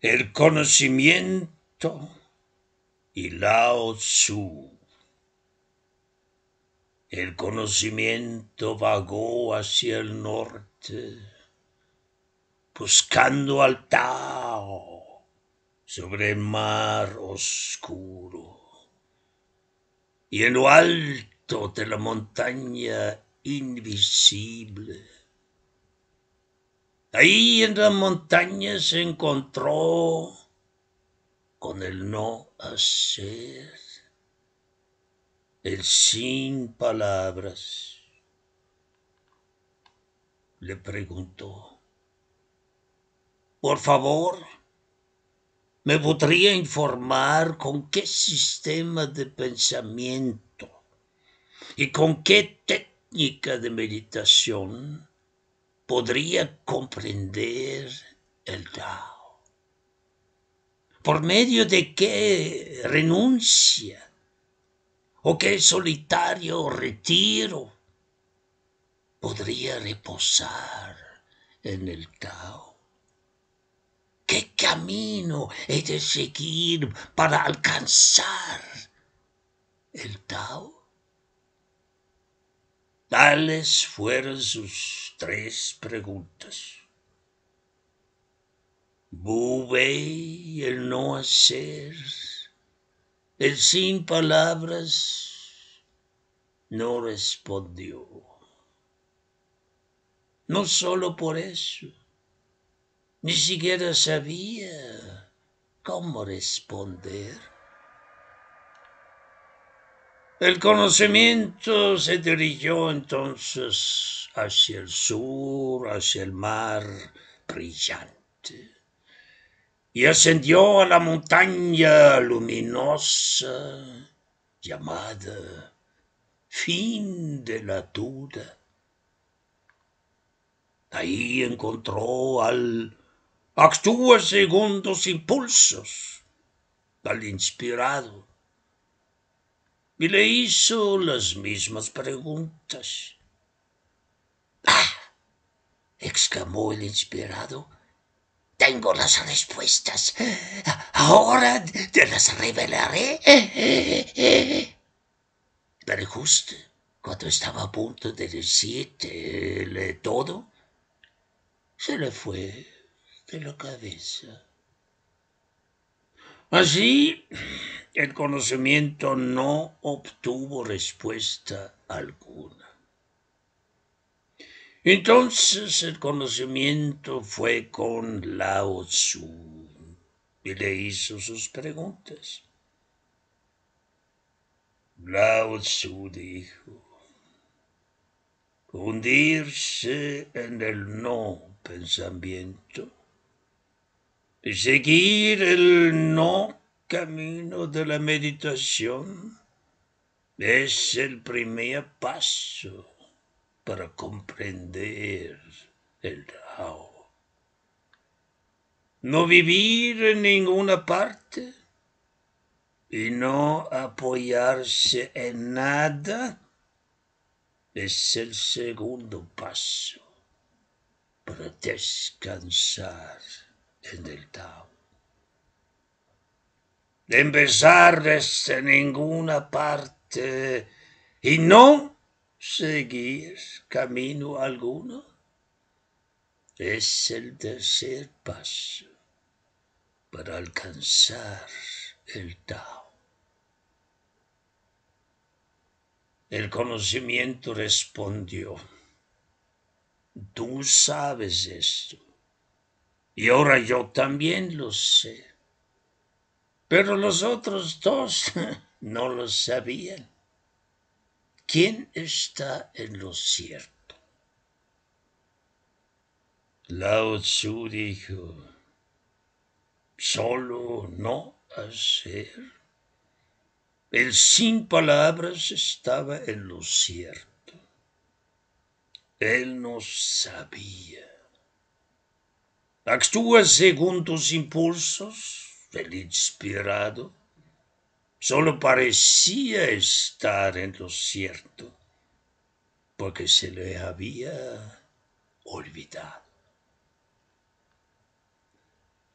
El conocimiento y Lao Tzu. El conocimiento vagó hacia el norte, buscando al Tao sobre el mar oscuro. Y en lo alto de la montaña invisible. Ahí en la montaña se encontró con el no hacer, el sin palabras. Le preguntó, por favor, ¿me podría informar con qué sistema de pensamiento y con qué técnica de meditación podría comprender el Tao? ¿Por medio de qué renuncia? ¿O qué solitario retiro podría reposar en el Tao? ¿Qué camino he de seguir para alcanzar el Tao? Tales fueron sus tres preguntas. y el no hacer, el sin palabras, no respondió. No solo por eso, ni siquiera sabía cómo responder. El conocimiento se dirigió entonces hacia el sur, hacia el mar brillante, y ascendió a la montaña luminosa llamada fin de la duda. Ahí encontró al actúa segundos impulsos, al inspirado, y le hizo las mismas preguntas. ¡Ah! exclamó el inspirado. Tengo las respuestas. Ahora te las revelaré. Pero justo cuando estaba a punto de decirte todo, se le fue de la cabeza. Así el conocimiento no obtuvo respuesta alguna. Entonces el conocimiento fue con Lao Tzu y le hizo sus preguntas. Lao Tzu dijo, hundirse en el no pensamiento seguir el no camino de la meditación es el primer paso para comprender el Tao. No vivir en ninguna parte y no apoyarse en nada es el segundo paso para descansar en el Tao. De empezar desde ninguna parte. Y no seguir camino alguno, es el tercer paso para alcanzar el Tao. El conocimiento respondió, tú sabes esto, y ahora yo también lo sé. Pero los otros dos no lo sabían. ¿Quién está en lo cierto? Lao Tzu dijo, solo no hacer. El sin palabras estaba en lo cierto. Él no sabía. Actúa según tus impulsos el inspirado solo parecía estar en lo cierto, porque se le había olvidado.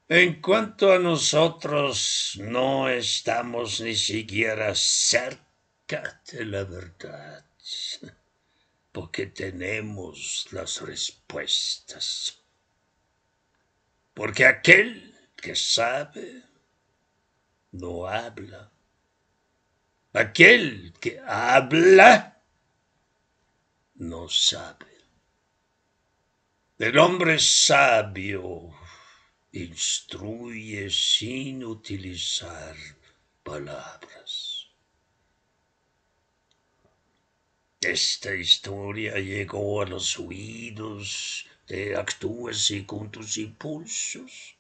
En cuanto a nosotros, no estamos ni siquiera cerca de la verdad, porque tenemos las respuestas. Porque aquel que sabe no habla. Aquel que habla no sabe. El hombre sabio instruye sin utilizar palabras. Esta historia llegó a los oídos de actúes y con tus impulsos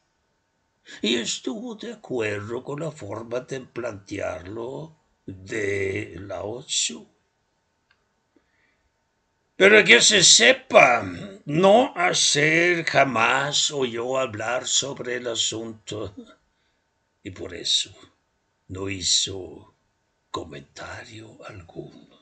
y estuvo de acuerdo con la forma de plantearlo de la Tzu. Pero que se sepa, no hacer jamás oyó hablar sobre el asunto y por eso no hizo comentario alguno.